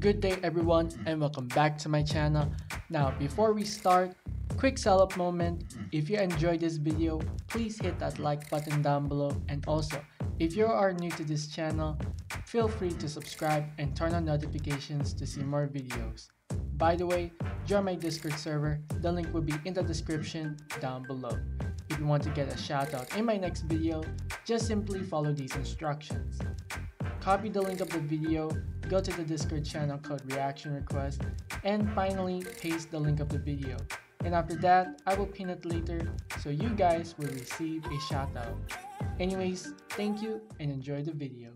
Good day everyone and welcome back to my channel. Now before we start, quick sell up moment. If you enjoyed this video, please hit that like button down below and also if you are new to this channel, feel free to subscribe and turn on notifications to see more videos. By the way, join my Discord server, the link will be in the description down below. If you want to get a shout out in my next video, just simply follow these instructions. Copy the link of the video, go to the Discord channel called reaction request, and finally paste the link of the video. And after that, I will pin it later so you guys will receive a shout out. Anyways, thank you and enjoy the video.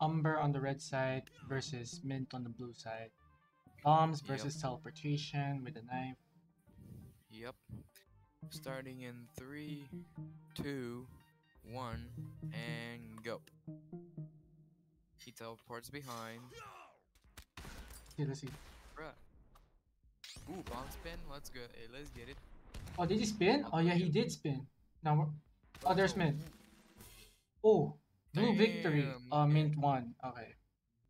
Umber on the red side versus Mint on the blue side. Bombs Yep. versus teleportation with a knife. Yep. Starting in three, two, one, and go. He teleports behind. Let's see. Bruh. Ooh, bomb spin. Let's go. Hey, let's get it. Oh, did he spin? Oh yeah, he did spin. Now, we're- oh, there's Mint. Oh, blue victory. Uh. Mint one. Okay.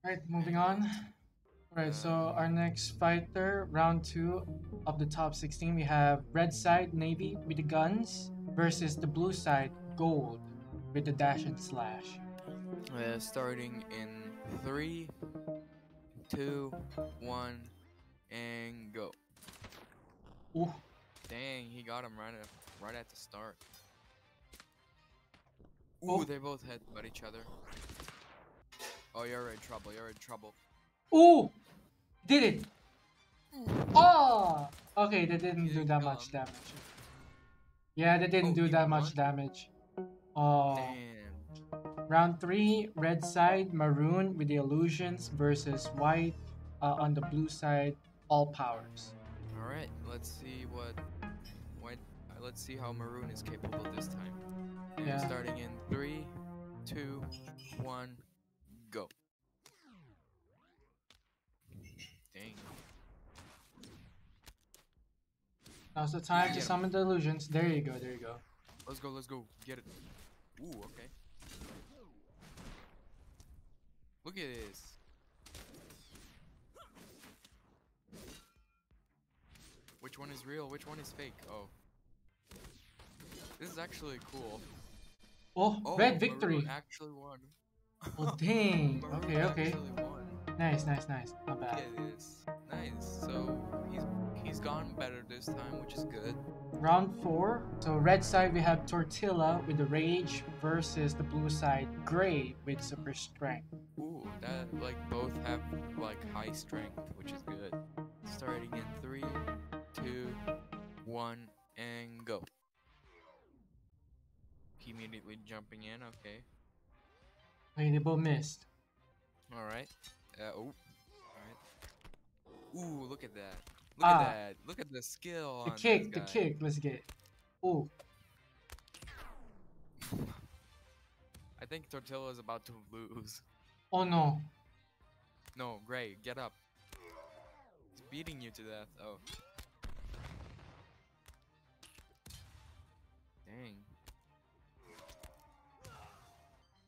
Right, moving on. Alright, so our next fighter, round two of the top 16, we have red side Navy with the guns versus the blue side Gold with the dash and slash. Uh, starting in three, two, one, and go. Ooh, Dang, he got him right at right at the start. Ooh, Oh. they both hit but each other. Oh, you're in trouble. You're in trouble. ooh, did it. Oh, okay, that didn't do that much damage. Yeah, that didn't Oh, do that much won? damage. Oh. Damn. Round three, red side, maroon with the illusions versus white uh, on the blue side, all powers. All right, let's see what what uh, let's see how Maroon is capable this time. And Yeah. starting in three, two, one, go. Dang. Now's the time to summon the illusions. There you go, there you go. Let's go, let's go. Get it. Ooh, okay. Look at this. Which one is real? Which one is fake? Oh. This is actually cool. Oh, Oh, red victory. actually won. Oh, dang. Okay, okay. Nice, nice, nice. Not bad. this. Nice. So he's he's gone better this time, which is good. Round four. So red side we have Tortilla with the rage versus the blue side Gray with super strength. Ooh, that like both have like high strength, which is good. Starting in three, two, one, and go. He immediately jumping in. Okay. Both missed. All right. Uh, oh. All right. Ooh, look at that. Look Ah. at that. Look at the skill. The kick, the kick. Let's get it. Oh, I think Tortilla is about to lose. oh no. No, Gray, get up. He's beating you to death. Oh. Dang.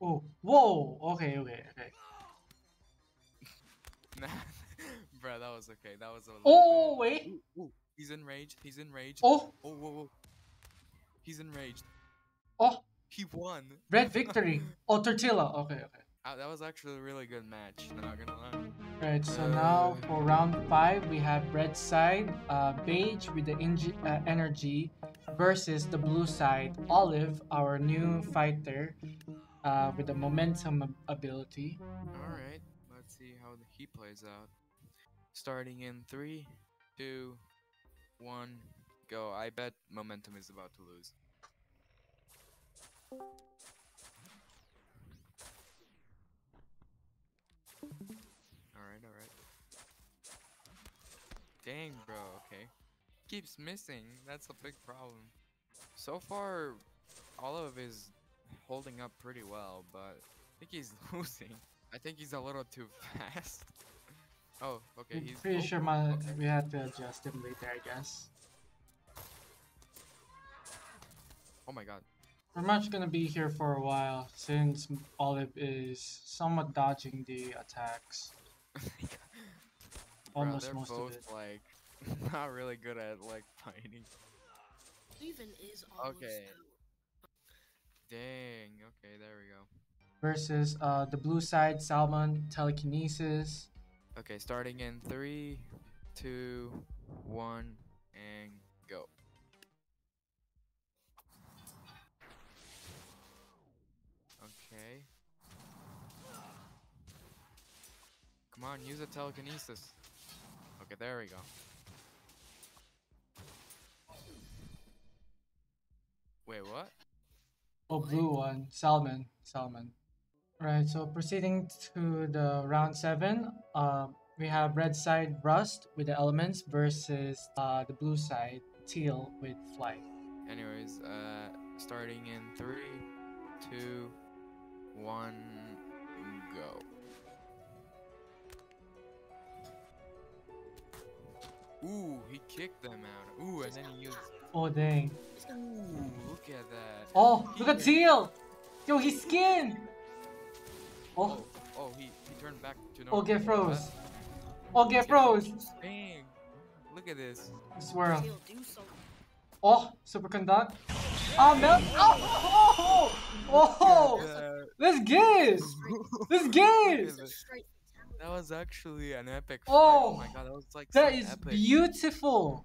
Oh, whoa. Okay, okay, was okay. That was a little Oh, bit- wait. Ooh, ooh, he's enraged. He's enraged. Oh, Oh, whoa, whoa. He's enraged. oh, He won. red victory. Oh, Tortilla. Okay, okay. Uh, that was actually a really good match. Not gonna lie. Right, so now Uh, for round five, we have red side, uh, beige with the uh, energy versus the blue side, olive, our new fighter uh, with the momentum ability. All right. Let's see how the he plays out. Starting in three, two, one, go. I bet momentum is about to lose. Alright, alright. Dang, bro, okay. Keeps missing. That's a big problem. So far, Olive is holding up pretty well, but I think he's losing. I think he's a little too fast. Oh, okay, he's pretty oh, sure my, okay. we have to adjust him later, I guess. Oh my god. We're much gonna be here for a while since Olive is somewhat dodging the attacks. Bro, Almost they're most both of it. like not really good at like fighting. Even is almost Okay. out. Dang. Okay, there we go. Versus uh, the blue side, Salmon, Telekinesis. Okay, starting in three, two, one, and go. Okay. Come on, use a telekinesis. Okay, there we go. Wait, what? Oh, blue one, Salmon, Salmon. Right, so proceeding to the round seven, uh, we have red side Rust with the elements versus uh, the blue side Teal with Flight. Anyways, uh, starting in three, two, one, go. Ooh, he kicked them out. Ooh, and then he used. Oh dang! Ooh, look at that. Oh, look at Teal! Yo, he's skinned. Oh, Oh, oh, he, he turned back to normal. oh, get froze. Oh, get froze. Dang, look at this. Swirl. He'll do so. Oh, superconduct. Ah, ah, oh, melt. Oh, oh, oh, Look at that. let's get it. Let's get it. Look It's at a this. straight fatality. That was actually an epic fight. Oh, Oh my god, that was like That so is epic. beautiful.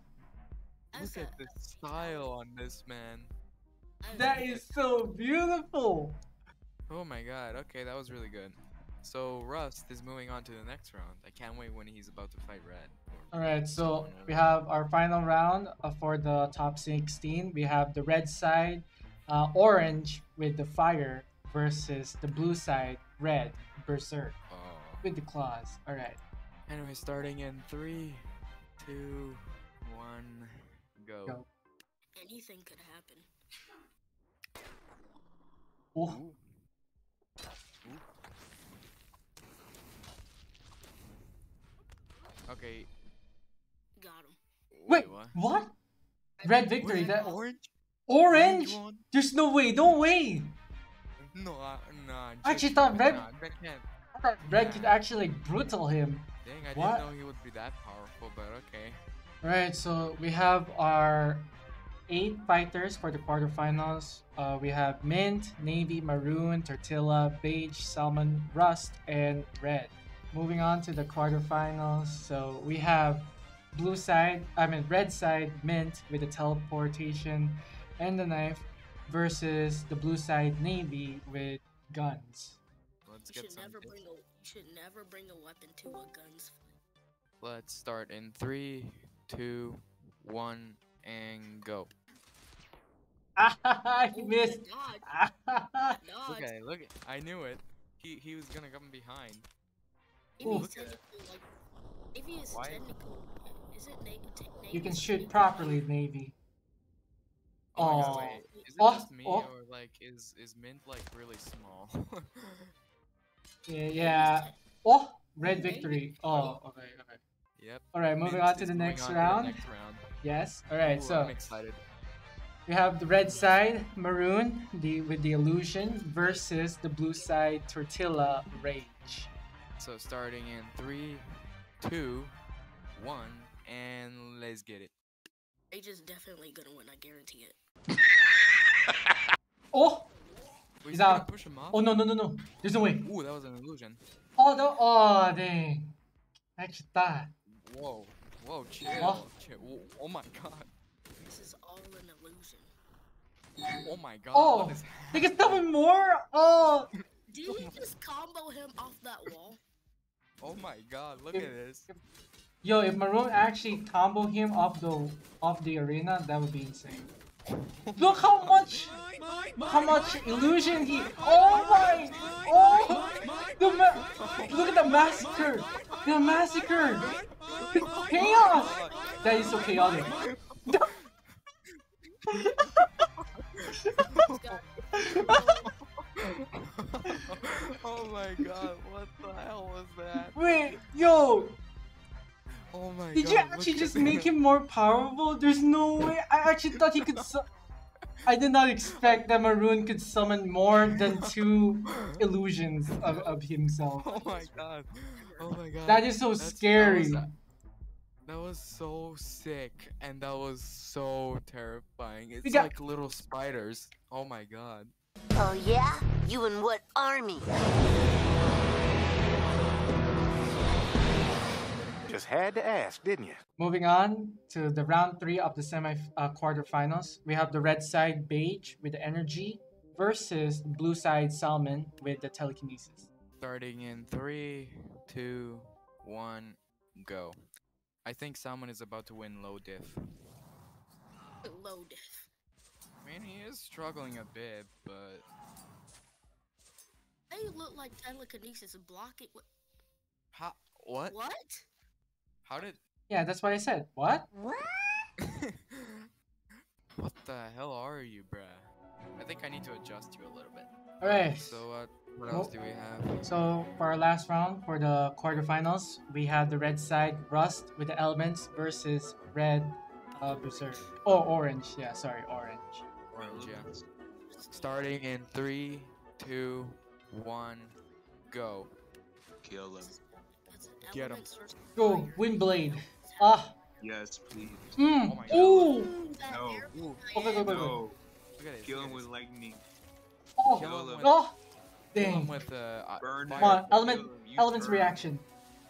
Look at the style on this man. That is so beautiful. Oh my god, okay, that was really good. So Rust is moving on to the next round. I can't wait when he's about to fight Red. All right, so we have our final round uh, for the top 16. We have the red side, uh, orange with the fire versus the blue side, red, berserk Oh. with the claws. All right. Anyway, starting in three, two, one, go. Go. Anything could happen. Oh, Ooh. Ooh. Okay. Got him. wait, what? what? Red victory. That orange? orange? There's no way. Don't way. No, uh, nah. I actually just- thought red- Nah, red can't. I thought Red could actually brutal him. Dang, I What? didn't know he would be that powerful, but okay. Alright, so we have our eight fighters for the quarterfinals. Uh, we have Mint, Navy, Maroon, Tortilla, Beige, Salmon, Rust, and Red. Moving on to the quarterfinals. So we have blue side, I mean red side, Mint with the teleportation and the knife versus the blue side, Navy with guns. Let's You get should some. never tips. bring a you should never bring a weapon to a guns fight. Let's start in three, two, one, and go. He Oh, missed. good dodge. Dodge. Okay, look, I knew it. He he was gonna come behind. If Ooh. he's Look at it. technically like, if he is Why- technical, is it na- te- you can shoot properly, Navy. Oh, my Oh. Wait, is it Oh, just me oh. or like is is Mint like really small? Yeah, yeah. Oh, red victory. Oh, okay, okay. yep. All right, moving Mint on to the next on to round. next round. Yes. All right. Ooh, so I'm excited. we have the red side maroon, the with the illusion versus the blue side tortilla rage. So starting in three, two, one, and let's get it. Rage is definitely gonna win. I guarantee it. Oh, Wait, He's out. Push him off. oh no no no no. There's no way. Ooh, that was an illusion. Oh no. Oh dang. Actually thought. Whoa, whoa, chill, Oh. chill. Oh, my god. This is all an illusion. Oh my god. Oh, what is they can happening? stop him more. Oh. Did he just combo him off that wall? Oh my god, look at this. Yo, if Maroon actually combo him off the off the arena, that would be insane. Look how much how much illusion he Oh my Oh the look at the massacre The massacre Chaos That is so chaotic oh my god, what the hell was that? Wait yo Oh my Did god. you actually just make him more powerful? There's no way I actually thought he could su- I did not expect that Maroon could summon more than two illusions of, of himself. Oh my god. Oh my god. That is so That's- that scary. was- That was so sick and that was so terrifying. It's got- like little spiders. Oh my god. Oh yeah? You in what army? Just had to ask, didn't you? Moving on to the round three of the semi uh, quarterfinals, we have the red side Beige with the energy versus blue side Salmon with the telekinesis. Starting in three, two, one, go. I think salmon is about to win low diff. Low diff. I mean, he is struggling a bit, but They look like telekinesis and block it. With... how? What? What? How did? Yeah, that's what I said. What? what what the hell are you, bruh? I think I need to adjust you a little bit. Alright. So what? What Well- else do we have? So for our last round for the quarterfinals, we have the red side Rust with the elements versus red uh, Berserk. Oh, orange. Yeah, sorry, orange. Orange, yeah. Starting in three, two, one, go. Kill him. It's an Get 'em. elements versus Go, fire. Windblade. Ah. Yes, please. Mm. Oh my God. Ooh. Ooh, No. air- Ooh, Oh, go, go, go, go. No. look at it. Kill him with lightning. Oh. Kill him with, Oh. kill him Dang. with uh, uh, Burn. Come on, him. element, You elements burn. reaction.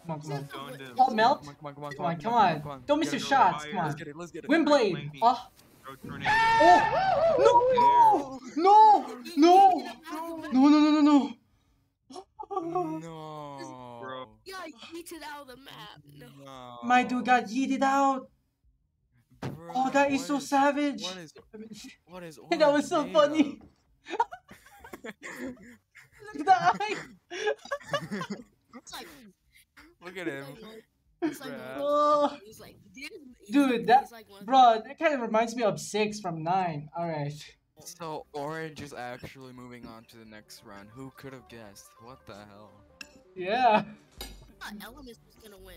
Come on, come on. Stone them. Oh, melt. Come on, come on, come on, Come on, come on. Don't miss your shots. fire. Come on. Let's get it, let's get it. Windblade. lightning. Oh. Throw. Oh. No. No. No. No. No. No. No. No. No. No. Bro. Yeah, I yeeted out of the map. No. No. My dude got yeeted out. Bro, Oh, that is what so savage. What is what is that was so orange made funny. Look at the eye. Like, Look at him. it's like, Oh. he's like, Dude, like- that- like one- Bro, that kind of reminds me of six from nine. All right. So orange is actually moving on to the next round. Who could have guessed? What the hell? Yeah. I thought Elements was gonna win.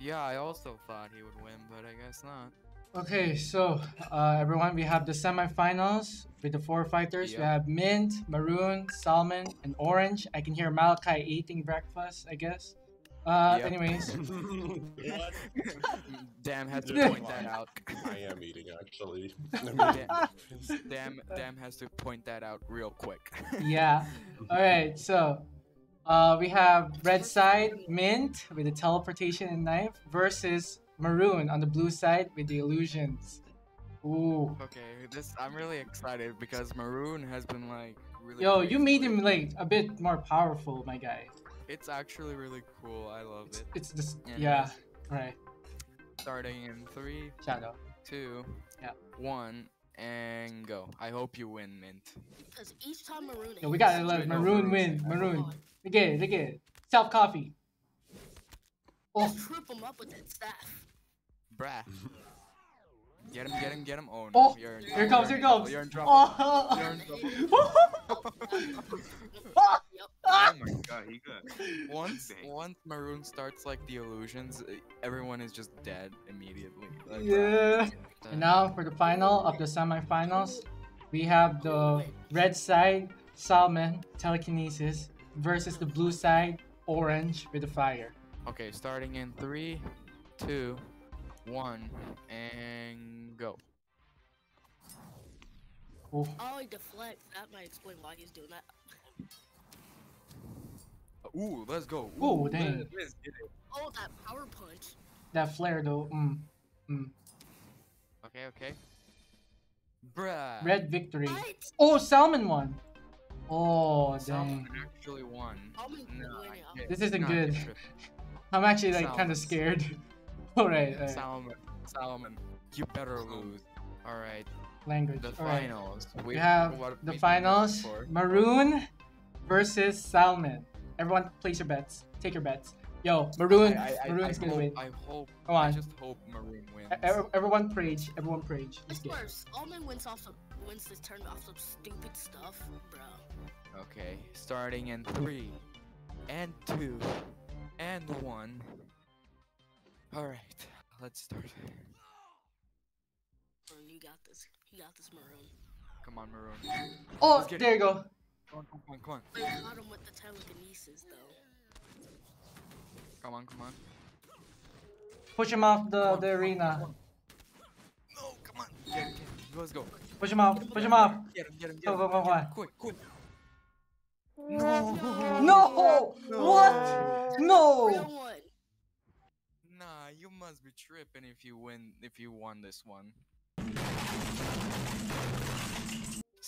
Yeah, I also thought he would win, but I guess not. Okay, so uh, everyone, we have the semifinals with the four fighters. We have Mint, Maroon, Salmon, and Orange. I can hear Malachi eating breakfast, I guess. Uh, Yep. anyways, Dam has to point that out. I am eating actually. I mean, Dam, Dam, Dam has to point that out real quick. yeah. All right, so uh, we have red side Mint with the teleportation and knife versus Maroon on the blue side with the illusions. Ooh. Okay, this I'm really excited because Maroon has been like really. Yo, you made him like a bit more powerful, my guy. It's actually really cool. I love it. It's just Yeah, yeah. Right. Starting in three, Shadow. two, Yeah. one, and go. I hope you win, Mint. Because each time Maroon Yo, we gotta let Maroon win. oh Maroon. Look at it. Look at it. Self coffee. Oh, Just trip him up with that staff. Bruh. Get him, get him, get him. Oh no. Oh, you're in here trouble, comes, you're here comes. You're in trouble. Oh. You're in trouble. Oh, yep. Oh my god, he got. Once Bang. once Maroon starts like the illusions, everyone is just dead immediately. Like, yeah. uh, And now for the final of the semifinals, we have the red side Salmon telekinesis versus the blue side Orange with the fire. Okay, starting in three, two, one, and go. Oh, Oh, he deflects. That might explain why he's doing that. Ooh, let's go. Ooh, dang. let- let's get it. Oh, that power punch. that flare though. Mm. Mm. Okay, okay. Bruh. Red victory. What? Oh, Salmon won. Oh, Someone dang. actually won. No, win I it. can't- This isn't not good. I'm actually like kind of scared. Alright, alright. Salmon, Salmon, you better lose. All right, Language. the Alright. finals. We have what the we've been finals. Maroon versus Salmon. Everyone, place your bets. Take your bets. Yo, Maroon. I, I, I, Maroon's I gonna hope, win. I hope. Come I just hope Maroon wins. E- Everyone prage. Everyone prage. I Let's get. swear, Salmon wins off some wins this turn off some stupid stuff, bro. Okay, starting in three, and two, and one. All right, let's start. Maroon, you got this. You got this, Maroon. Come on, Maroon. Oh, there you go. Come on, come on, come on. I got him with the telekinesis though. Come on, come on. Push him off the, on, the come on, arena. come on. No, come on. Get, it, get. it. Let's go. Push him off. Push him off. Get him, get him, get Go, him. go, go, get go. Quick, quick. No. No! What? No! Real one. Nah, you must be tripping if you win if you won this one.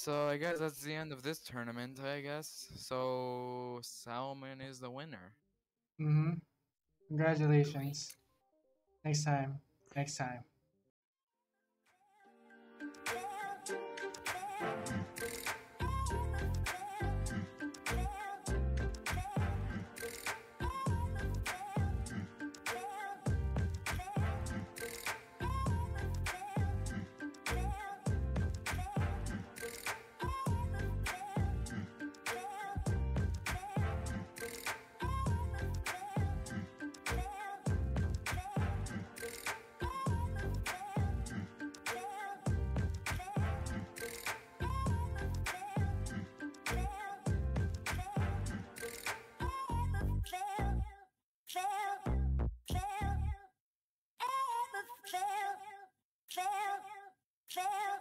So I guess that's the end of this tournament, I guess. So Salmon is the winner. Mm-hmm. Congratulations. Next time. Next time. Fail,